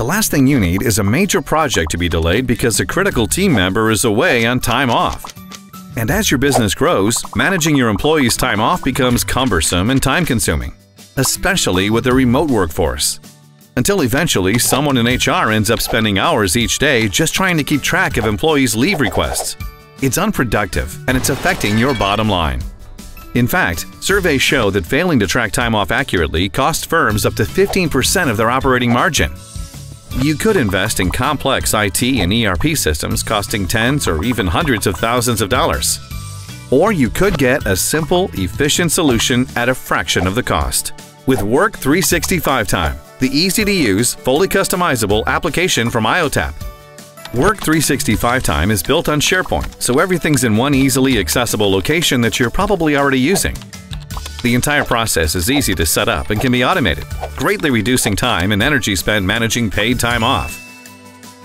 The last thing you need is a major project to be delayed because a critical team member is away on time off. And as your business grows, managing your employees' time off becomes cumbersome and time consuming, especially with a remote workforce. Until eventually, someone in HR ends up spending hours each day just trying to keep track of employees' leave requests. It's unproductive and it's affecting your bottom line. In fact, surveys show that failing to track time off accurately costs firms up to 15% of their operating margin. You could invest in complex IT and ERP systems costing tens or even hundreds of thousands of dollars. Or you could get a simple, efficient solution at a fraction of the cost. With Work 365 Time, the easy-to-use, fully customizable application from IOTAP. Work 365 Time is built on SharePoint, so everything's in one easily accessible location that you're probably already using. The entire process is easy to set up and can be automated, greatly reducing time and energy spent managing paid time off.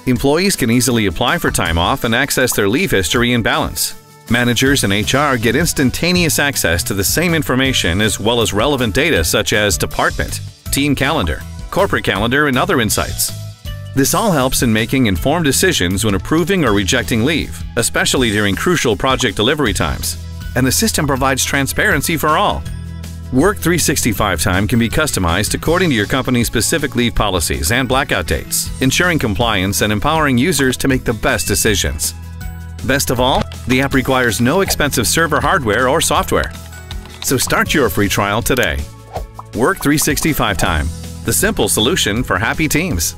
Employees can easily apply for time off and access their leave history and balance. Managers and HR get instantaneous access to the same information as well as relevant data such as department, team calendar, corporate calendar, and other insights. This all helps in making informed decisions when approving or rejecting leave, especially during crucial project delivery times. And the system provides transparency for all. Work 365 time can be customized according to your company's specific leave policies and blackout dates, ensuring compliance and empowering users to make the best decisions. Best of all, the app requires no expensive server hardware or software. So start your free trial today. Work 365 time, the simple solution for happy teams.